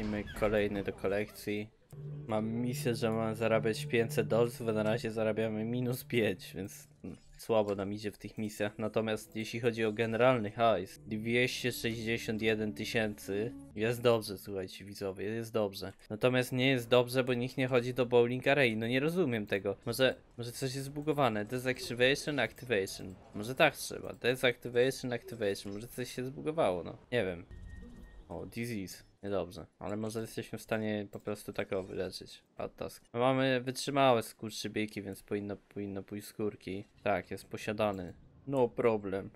I kolejny do kolekcji. Mam misję, że mam zarabiać 500 dolców, a na razie zarabiamy minus 5, więc słabo nam idzie w tych misjach. Natomiast jeśli chodzi o generalny hajs, 261 tysięcy, jest dobrze, słuchajcie widzowie, jest dobrze. Natomiast nie jest dobrze, bo nikt nie chodzi do Bowling Array, no nie rozumiem tego. Może, może coś jest zbugowane, Desactivation, Activation. Może tak trzeba, Desactivation, Activation, może coś się zbugowało, no. Nie wiem. O, disease. Niedobrze, ale może jesteśmy w stanie po prostu tak o wyleczyć. Bad task. No mamy wytrzymałe skurczybyki, więc powinno, powinno pójść skórki. Tak, jest posiadany. No problem.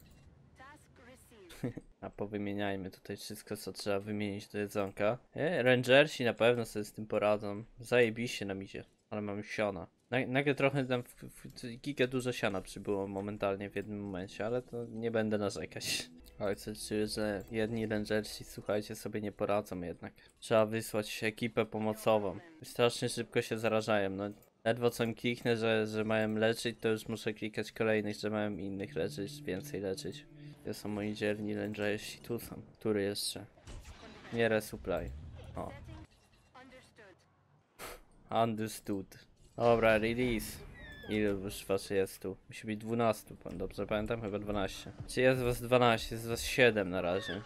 A powymieniajmy tutaj wszystko, co trzeba wymienić do jedzonka. E, rangersi na pewno sobie z tym poradzą. Zajebiście nam idzie, ale mamy siana. Na- Nagle trochę tam w, w, giga dużo siana przybyło momentalnie w jednym momencie, ale to nie będę narzekać. Ale coś czuję, że jedni rangersi, słuchajcie, sobie nie poradzą jednak. Trzeba wysłać ekipę pomocową. Strasznie szybko się zarażają, no. Ledwo co im kliknę, że, że mają leczyć, to już muszę klikać kolejnych, że mają innych leczyć, więcej leczyć. Gdzie są moi dzielni rangersi? Tu są. Który jeszcze? Nie resupply. O, understood. Dobra, release. Ile już was jest tu? Musi być 12, pan dobrze pamiętam? Chyba 12. Czy jest was 12? Jest was 7 na razie.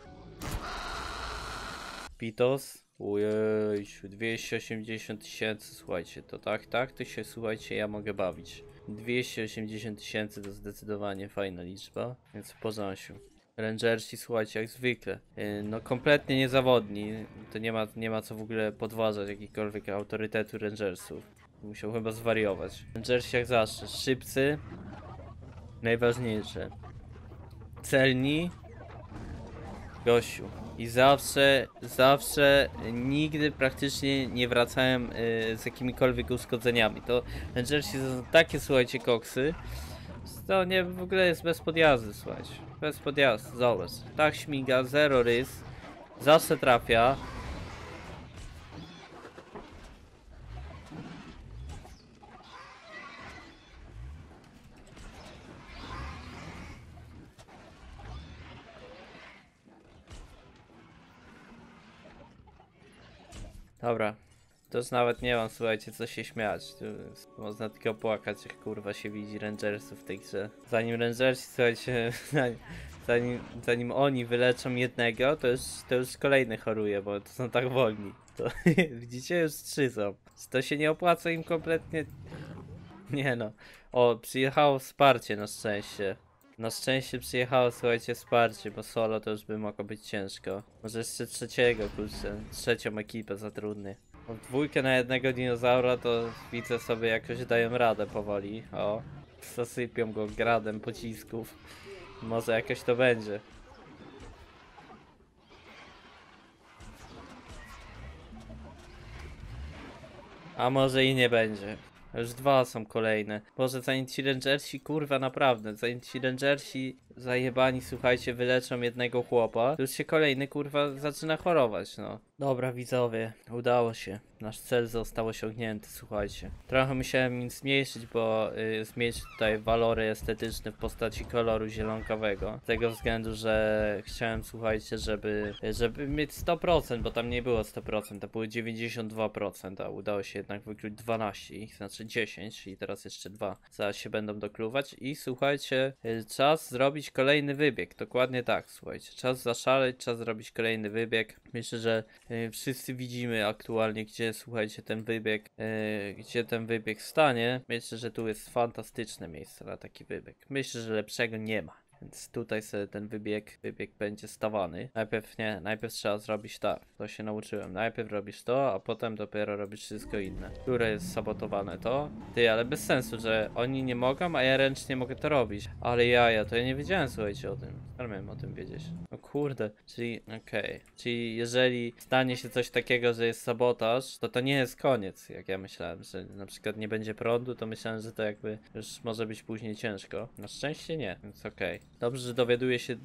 Pitos? Ujejciu, 280 tysięcy, słuchajcie, to tak, tak, to się, słuchajcie, ja mogę bawić. 280 tysięcy to zdecydowanie fajna liczba, więc w porządku. Rangersi, słuchajcie, jak zwykle. Yy, No kompletnie niezawodni. To nie ma, nie ma co w ogóle podważać jakikolwiek autorytetu Rangersów. Musiał chyba zwariować. Rangersi jak zawsze. Szybcy. Najważniejsze. Celni. Gościu. I zawsze, zawsze, nigdy praktycznie nie wracałem y, z jakimikolwiek uszkodzeniami. To to są takie, słuchajcie, koksy. To nie, w ogóle jest bez podjazdu, słuchajcie. Bez podjazdu, zobacz. Tak śmiga, zero rys. Zawsze trafia. Dobra. To już nawet nie mam, słuchajcie, co się śmiać. Tu można tylko płakać, jak kurwa się widzi Rangersów w tej grze. Zanim Rangersi, słuchajcie, zanim, zanim oni wyleczą jednego, to już, to już kolejny choruje, bo to są tak wolni. To widzicie, już trzy są. To się nie opłaca im kompletnie. Nie no. O, przyjechało wsparcie na szczęście. Na szczęście przyjechało, słuchajcie, wsparcie, bo solo to już by mogło być ciężko. Może jeszcze trzeciego, kurczę, trzecią ekipę zatrudnię. O, w dwójkę na jednego dinozaura to widzę sobie jakoś dają radę powoli. O, zasypią go gradem pocisków. Może jakoś to będzie. A może i nie będzie. Już dwa są kolejne. Boże, zanim ci rangersi, kurwa, naprawdę, zanim ci rangersi zajebani, słuchajcie, wyleczą jednego chłopa, już się kolejny, kurwa, zaczyna chorować, no. Dobra, widzowie, udało się. Nasz cel został osiągnięty, słuchajcie. Trochę musiałem im zmniejszyć, bo y, zmniejszyć tutaj walory estetyczne w postaci koloru zielonkowego. Z tego względu, że chciałem, słuchajcie, żeby, żeby mieć 100%, bo tam nie było 100%, to były 92%, a udało się jednak wykluć 12, ich znaczy 10 i teraz jeszcze dwa. Zaraz się będą dokluwać i słuchajcie, y, czas zrobić kolejny wybieg, dokładnie tak, słuchajcie. Czas zaszaleć, czas zrobić kolejny wybieg. Myślę, że y, wszyscy widzimy aktualnie, gdzie słuchajcie ten wybieg, y, gdzie ten wybieg stanie. Myślę, że tu jest fantastyczne miejsce na taki wybieg. Myślę, że lepszego nie ma. Więc tutaj sobie ten wybieg, wybieg będzie stawany. Najpierw nie, najpierw trzeba zrobić tak. To się nauczyłem. Najpierw robisz to, a potem dopiero robisz wszystko inne. Które jest sabotowane to? Ty, ale bez sensu, że oni nie mogą, a ja ręcznie mogę to robić. Ale jaja, to ja nie wiedziałem, słuchajcie, o tym. Ale miałem o tym wiedzieć. No kurde, czyli okej. Czyli jeżeli stanie się coś takiego, że jest sabotaż, to to nie jest koniec, jak ja myślałem, że na przykład nie będzie prądu, to myślałem, że to jakby już może być później ciężko. Na szczęście nie, więc okej. Dobrze, że dowiaduję się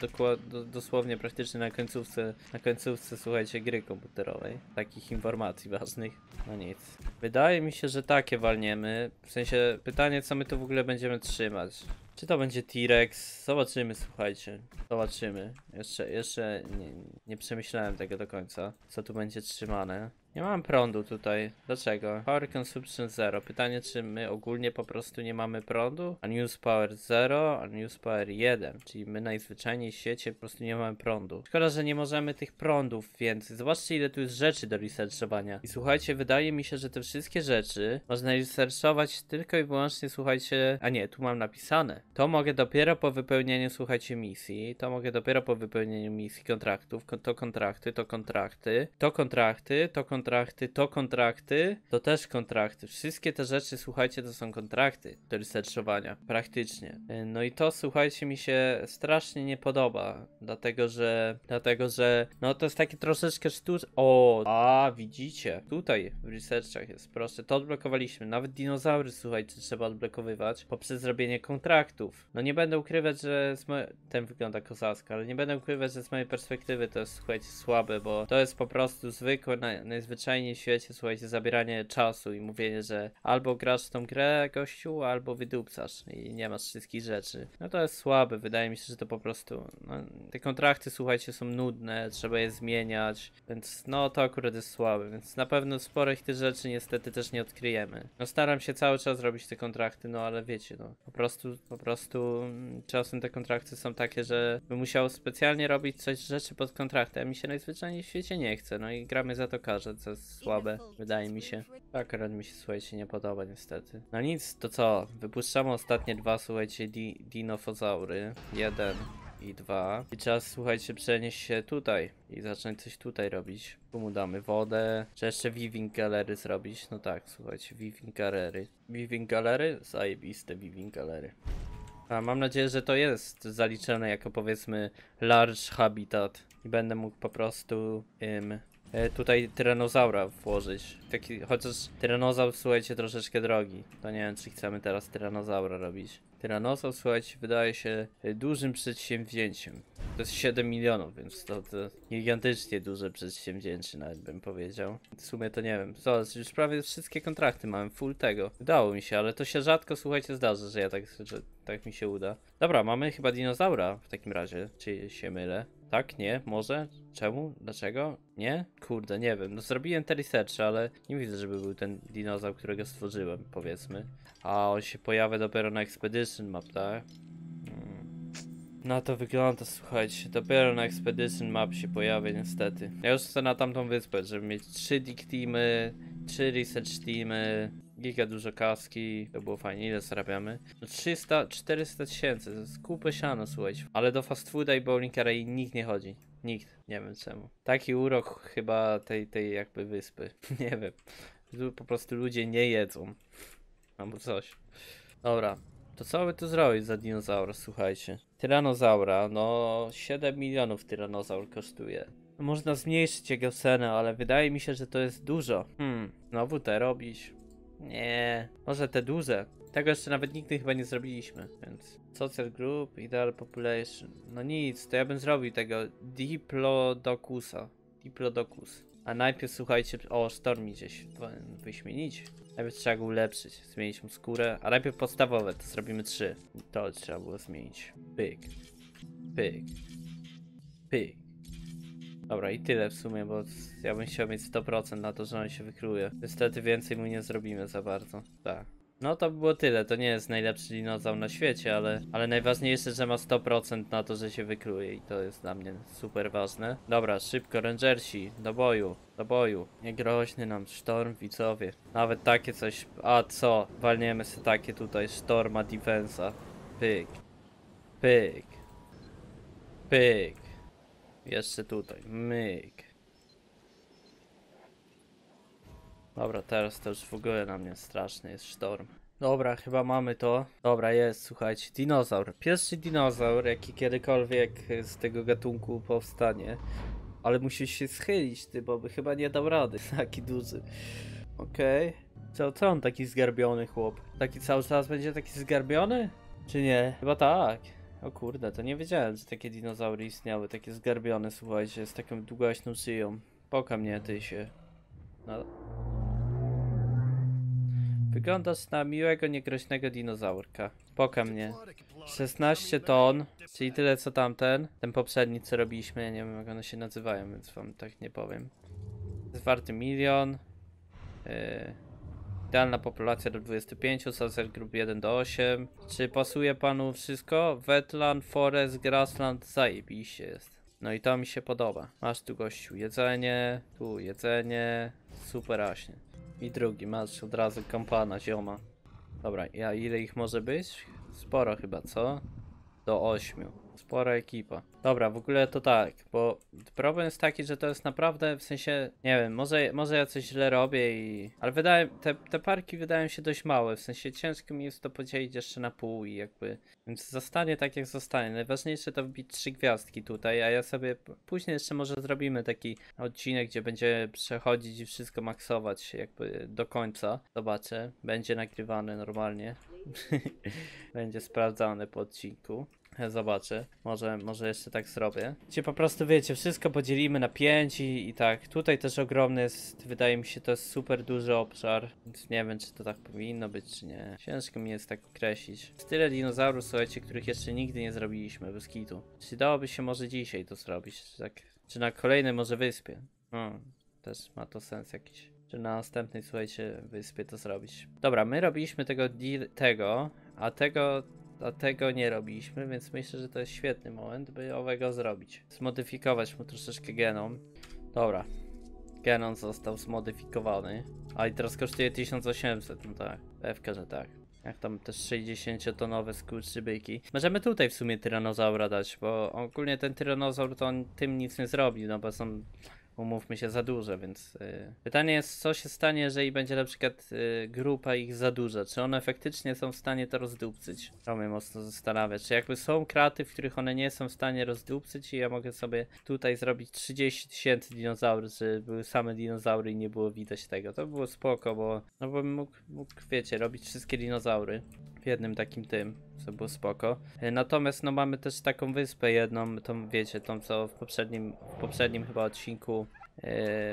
dosłownie praktycznie na końcówce, na końcówce, słuchajcie, gry komputerowej. Takich informacji ważnych. No nic. Wydaje mi się, że takie walniemy. W sensie pytanie, co my tu w ogóle będziemy trzymać. Czy to będzie T-Rex? Zobaczymy, słuchajcie. Zobaczymy. Jeszcze, jeszcze nie, nie przemyślałem tego do końca, co tu będzie trzymane. Nie mam prądu tutaj. Dlaczego? Power consumption 0. Pytanie, czy my ogólnie po prostu nie mamy prądu? Unused power 0, unused power 1. Czyli my najzwyczajniej w świecie po prostu nie mamy prądu. Szkoda, że nie możemy tych prądów więcej. Zobaczcie, ile tu jest rzeczy do researchowania. I słuchajcie, wydaje mi się, że te wszystkie rzeczy można researchować tylko i wyłącznie, słuchajcie... A nie, tu mam napisane. To mogę dopiero po wypełnieniu, słuchajcie, misji. To mogę dopiero po wypełnieniu misji, kontraktów. Ko- To kontrakty, to kontrakty. To kontrakty, to kontrakty, to kontrakty, to też kontrakty. Wszystkie te rzeczy, słuchajcie, to są kontrakty do researchowania. Praktycznie. Y, No i to, słuchajcie, mi się strasznie nie podoba. Dlatego, że... Dlatego, że... No to jest takie troszeczkę sztuczne. O, a widzicie. Tutaj w researchach jest, proszę. To odblokowaliśmy. Nawet dinozaury, słuchajcie, trzeba odblokowywać poprzez zrobienie kontraktów. No nie będę ukrywać, że z moje... ten wygląda kozacko, ale nie będę ukrywać, że z mojej perspektywy to jest, słuchajcie, słabe, bo to jest po prostu zwykłe, naj... najzwyczajniej w świecie, słuchajcie, zabieranie czasu i mówienie, że albo grasz w tą grę, gościu, albo wydupcasz i nie masz wszystkich rzeczy. No to jest słabe, wydaje mi się, że to po prostu, no, te kontrakty, słuchajcie, są nudne, trzeba je zmieniać, więc no to akurat jest słabe, więc na pewno sporych tych rzeczy niestety też nie odkryjemy. No staram się cały czas robić te kontrakty, no ale wiecie, no po prostu, po prostu mm, czasem te kontrakty są takie, że bym musiał specjalnie robić coś rzeczy pod kontraktem, mi się najzwyczajniej w świecie nie chce, no i gramy za to karze, co słabe, wydaje mi się. To akurat mi się, słuchajcie, nie podoba niestety. No nic, to co? Wypuszczamy ostatnie dwa, słuchajcie, di dinofozaury. Jeden i dwa. I czas, słuchajcie, przenieść się tutaj i zacząć coś tutaj robić. Tu mu damy wodę. Czy jeszcze Viving Galery zrobić? No tak, słuchajcie, Viving Galery. Viving Galery? Zajebiste Viving Galery. A mam nadzieję, że to jest zaliczone jako powiedzmy large habitat i będę mógł po prostu e, tutaj tyranozaura włożyć. Taki, chociaż tyranozaur słuchajcie troszeczkę drogi. To nie wiem czy chcemy teraz tyranozaura robić. Tyranozaur słuchajcie wydaje się e, dużym przedsięwzięciem. To jest 7 milionów, więc to, to gigantycznie duże przedsięwzięcie nawet bym powiedział. W sumie to nie wiem. Zobacz, już prawie wszystkie kontrakty mam, full tego. Udało mi się, ale to się rzadko słuchajcie zdarza, że ja tak, że tak mi się uda. Dobra, mamy chyba dinozaura w takim razie, czy się mylę? Tak? Nie? Może? Czemu? Dlaczego? Nie? Kurde, nie wiem. No zrobiłem te researche, ale nie widzę, żeby był ten dinozaur, którego stworzyłem, powiedzmy. A on się pojawia dopiero na Expedition Map, tak? Mm. No to wygląda, słuchajcie, dopiero na Expedition Map się pojawia niestety. Ja już chcę na tamtą wyspę, żeby mieć 3 dig teamy, 3 research teamy, giga dużo kaski, to było fajnie, ile zarabiamy? No 300, 400 tysięcy, to jest kupę siano, słuchajcie. Ale do fast fooda i bowling alley nikt nie chodzi. Nikt, nie wiem czemu. Taki urok chyba tej, tej jakby wyspy, nie wiem. Tu po prostu ludzie nie jedzą. Albo coś. Dobra, to co by tu zrobić za dinozaur, słuchajcie? Tyranozaura, no 7 milionów tyranozaur kosztuje. No, Można zmniejszyć jego cenę, ale wydaje mi się, że to jest dużo. Hmm, znowu te robić? Nie, może te duże. Tego jeszcze nawet nigdy chyba nie zrobiliśmy, więc... Social Group, Ideal Population. No nic, to ja bym zrobił tego Diplodocusa. Diplodocus. A najpierw słuchajcie, o, Storm gdzieś wy- wyśmienić. Najpierw trzeba go ulepszyć, zmienić mu skórę, a najpierw podstawowe, to zrobimy trzy. To trzeba było zmienić. Pyk. Pyk. Pyk. Dobra, i tyle w sumie, bo ja bym chciał mieć 100% na to, że on się wykruje. Niestety więcej mu nie zrobimy za bardzo. Tak. No to by było tyle, to nie jest najlepszy dinozaur na świecie, ale, ale najważniejsze, że ma 100% na to, że się wykruje i to jest dla mnie super ważne. Dobra, szybko, rangersi, do boju, do boju. Nie groźny nam sztorm, widzowie. Nawet takie coś, a co, walniemy sobie takie tutaj, sztorma defensa. Pyk, pyk, pyk. Jeszcze tutaj, myk. Dobra, teraz to już w ogóle na mnie straszny jest sztorm. Dobra, chyba mamy to. Dobra, jest, słuchajcie, dinozaur. Pierwszy dinozaur, jaki kiedykolwiek z tego gatunku powstanie. Ale musisz się schylić, ty, bo by chyba nie dał rady. Taki duży. Okej. Co, co on taki zgarbiony chłop? Taki cały czas będzie taki zgarbiony? Czy nie? Chyba tak. O kurde, to nie wiedziałem, że takie dinozaury istniały, takie zgarbione, słuchajcie, z taką długośną szyją. Poka mnie, ty się. No. Wyglądasz na miłego, niegroźnego dinozaurka. Poka mnie. 16 ton, czyli tyle co tamten. Ten poprzedni co robiliśmy, ja nie wiem jak one się nazywają, więc wam tak nie powiem. Zwarty milion. Yy, idealna populacja do 25, Sacer grup 1 do 8. Czy pasuje panu wszystko? Wetland, Forest, Grassland, zajebiście jest. No i to mi się podoba. Masz tu gościu jedzenie, tu jedzenie, super aśnie. I drugi, masz od razu kampana, zioma. Dobra, a ile ich może być? Sporo chyba, co? Do 8. Spora ekipa. Dobra, w ogóle to tak, bo problem jest taki, że to jest naprawdę, w sensie, nie wiem, może, może ja coś źle robię i... Ale wydaje, te, te parki wydają się dość małe, w sensie ciężko mi jest to podzielić jeszcze na pół i jakby... Więc zostanie tak jak zostanie. Najważniejsze to wbić trzy gwiazdki tutaj, a ja sobie później jeszcze może zrobimy taki odcinek, gdzie będzie przechodzić i wszystko maksować jakby do końca. Zobaczę, będzie nagrywany normalnie. będzie sprawdzany po odcinku. Zobaczę, może, może jeszcze tak zrobię. Gdzie po prostu wiecie, wszystko podzielimy na 5 i, i tak. Tutaj też ogromny jest, wydaje mi się, to jest super duży obszar. Więc nie wiem, czy to tak powinno być, czy nie. Ciężko mi jest tak określić. Jest tyle dinozaurów, słuchajcie, których jeszcze nigdy nie zrobiliśmy, bez kitu. Czy dałoby się może dzisiaj to zrobić, czy tak, czy na kolejnej może wyspie. Hmm, też ma to sens jakiś. Czy na następnej, słuchajcie, wyspie to zrobić. Dobra, my robiliśmy tego, tego, a tego a tego nie robiliśmy, więc myślę, że to jest świetny moment, by owego zrobić. Zmodyfikować mu troszeczkę genom. Dobra. Genom został zmodyfikowany. A i teraz kosztuje 1800, no tak. Pewka, że tak. Jak tam też 60-tonowe skurczybyki. Możemy tutaj w sumie tyranozaura dać, bo ogólnie ten tyranozaur to on tym nic nie zrobi, no bo są umówmy się, za duże, więc y, pytanie jest, co się stanie, jeżeli będzie na przykład y, grupa ich za duża? Czy one faktycznie są w stanie to rozdupcyć? To mnie mocno zastanawia. Czy jakby są kraty, w których one nie są w stanie rozdupcyć i ja mogę sobie tutaj zrobić 30 tysięcy dinozaurów, żeby były same dinozaury i nie było widać tego. To by było spoko, bo no bo mógł, mógł wiecie, robić wszystkie dinozaury w jednym takim tym, co było spoko. E, Natomiast no mamy też taką wyspę jedną, tą wiecie, tą co w poprzednim, w poprzednim chyba odcinku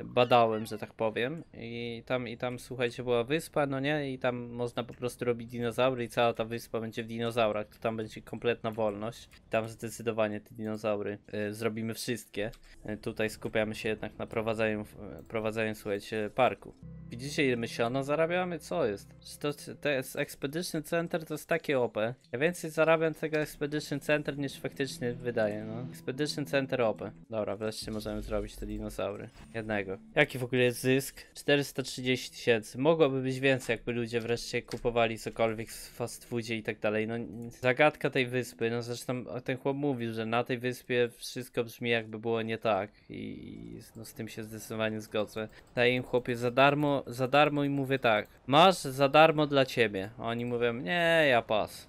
badałem, że tak powiem. I tam, I tam słuchajcie, była wyspa, no nie? I tam można po prostu robić dinozaury i cała ta wyspa będzie w dinozaurach. To tam będzie kompletna wolność. Tam zdecydowanie te dinozaury e, zrobimy wszystkie. E, tutaj skupiamy się jednak na prowadzeniu, e, prowadzeniu słuchajcie, parku. Widzicie ile my siano zarabiamy? Co jest? To, to jest Expedition Center to jest takie OP. Ja więcej zarabiam tego Expedition Center niż faktycznie wydaje, no. Expedition Center OP. Dobra, wreszcie możemy zrobić te dinozaury. Jednego. Jaki w ogóle jest zysk? 430 tysięcy. Mogłoby być więcej, jakby ludzie wreszcie kupowali cokolwiek w fast foodzie i tak dalej. No, zagadka tej wyspy, no zresztą ten chłop mówił, że na tej wyspie wszystko brzmi jakby było nie tak i, no, z tym się zdecydowanie zgodzę. Daję im chłopie za darmo, za darmo i mówię tak, masz za darmo dla ciebie. A oni mówią, nie, ja pas.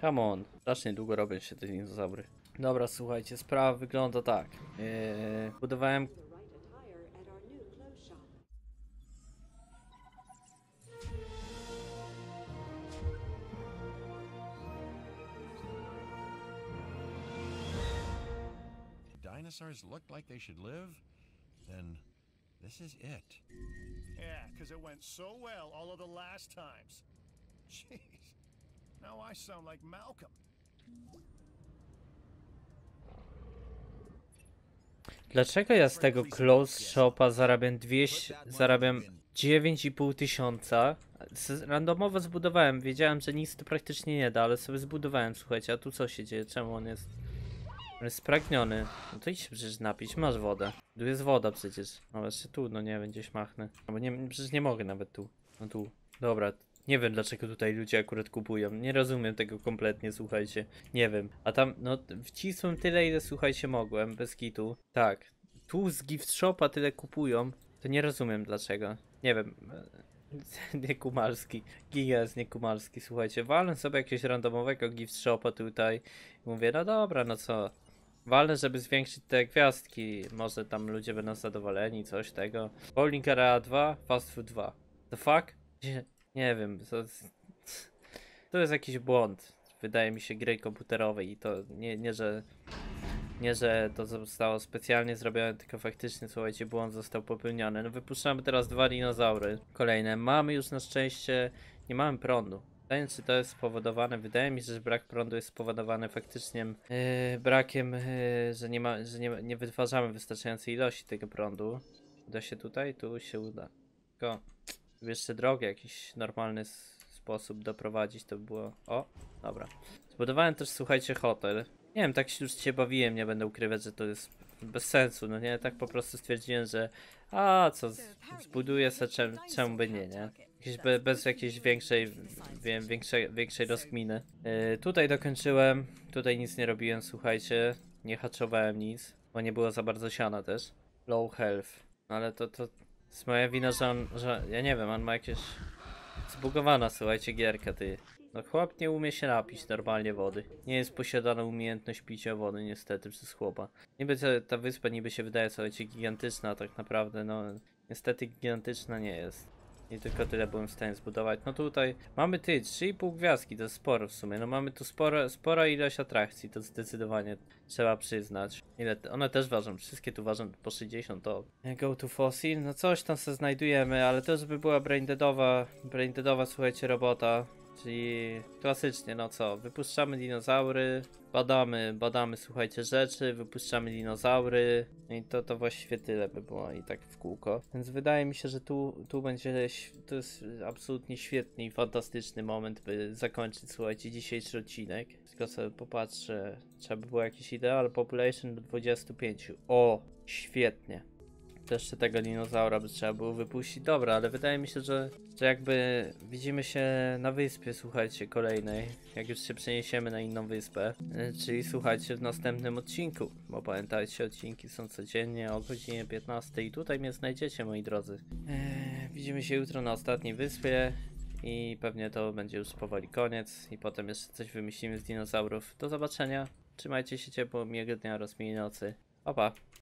Come on. Strasznie długo robią się te dinozaury. Dobra, słuchajcie, sprawa wygląda tak. Yy, budowałem dinosaurs look like they should live, then this is it. Yeah, because it went so well all of the last times. Jeez. Now I sound like Malcolm. Dlaczego ja z tego close shopa zarabiam 200, zarabiam 9,5 tysiąca? Randomowo zbudowałem, wiedziałem, że nic to praktycznie nie da, ale sobie zbudowałem, słuchajcie, a tu co się dzieje? Czemu on jest... On jest spragniony. No to idź się przecież napić, masz wodę. Tu jest woda przecież. No jeszcze tu, no nie gdzieś machnę. No bo nie, przecież nie mogę nawet tu. No tu. Dobra, nie wiem dlaczego tutaj ludzie akurat kupują. Nie rozumiem tego kompletnie, słuchajcie. Nie wiem. A tam, no, wcisłem tyle, ile słuchajcie mogłem, bez kitu. Tak. Tu z gift shopa tyle kupują, to nie rozumiem dlaczego. Nie wiem. Niekumalski. Giga jest niekumalski, słuchajcie. Walę sobie jakiegoś randomowego gift shopa tutaj. Mówię, no dobra, no co. Walę, żeby zwiększyć te gwiazdki. Może tam ludzie będą zadowoleni, coś tego. Bowling Area 2, Fast Food 2. The fuck? Nie, wiem. To, to jest jakiś błąd. Wydaje mi się gry komputerowej i to nie, nie że nie, że to zostało specjalnie zrobione, tylko faktycznie, słuchajcie, błąd został popełniony. No wypuszczamy teraz dwa dinozaury. Kolejne. Mamy już na szczęście, nie mamy prądu. Pytanie, czy to jest spowodowane, wydaje mi się, że brak prądu jest spowodowany faktycznie yy, brakiem, yy, że, nie, ma, że nie, nie wytwarzamy wystarczającej ilości tego prądu. Uda się tutaj? Tu się uda. Tylko jeszcze drogę, jakiś normalny sposób doprowadzić, to by było... O, dobra. Zbudowałem też, słuchajcie, hotel. Nie wiem, tak się już się bawiłem, nie będę ukrywać, że to jest bez sensu, no nie? Tak po prostu stwierdziłem, że a co, zbuduję se, czem, czemu by nie, nie? Jakieś be, bez jakiejś większej, wiem, większej, większej rozkminy. Yy, tutaj dokończyłem, tutaj nic nie robiłem, słuchajcie, nie haczowałem nic, bo nie było za bardzo siana też. Low health, ale to, to jest moja wina, że on, że, ja nie wiem, on ma jakieś zbugowana, słuchajcie, gierka, ty. No chłop nie umie się napić normalnie wody. Nie jest posiadana umiejętność picia wody niestety przez chłopa. Niby ta, wyspa niby się wydaje słuchajcie gigantyczna, tak naprawdę no niestety gigantyczna nie jest. I tylko tyle byłem w stanie zbudować. No tutaj mamy ty, 3,5 gwiazdki, to sporo w sumie. No mamy tu sporo, spora ilość atrakcji, to zdecydowanie trzeba przyznać. Ile te, one też ważą, wszystkie tu ważą po 60 to. Go to fossil, no coś tam se znajdujemy, ale to już by była braindeadowa, braindeadowa słuchajcie robota. Czyli klasycznie, no co, wypuszczamy dinozaury, badamy, badamy, słuchajcie, rzeczy, wypuszczamy dinozaury i to, to właściwie tyle by było i tak w kółko. Więc wydaje mi się, że tu, tu będzie, to jest absolutnie świetny i fantastyczny moment, by zakończyć, słuchajcie, dzisiejszy odcinek. Tylko sobie popatrzę, trzeba by było jakiś ideal population do 25. O, świetnie. To jeszcze tego dinozaura by trzeba było wypuścić. Dobra, ale wydaje mi się, że, że jakby widzimy się na wyspie, słuchajcie, kolejnej. Jak już się przeniesiemy na inną wyspę. E, Czyli słuchajcie w następnym odcinku. Bo pamiętajcie, odcinki są codziennie o godzinie 15 i tutaj mnie znajdziecie, moi drodzy. Eee, widzimy się jutro na ostatniej wyspie. I pewnie to będzie już powoli koniec. I potem jeszcze coś wymyślimy z dinozaurów. Do zobaczenia. Trzymajcie się ciepło, miłego dnia oraz miłej nocy. Pa, pa.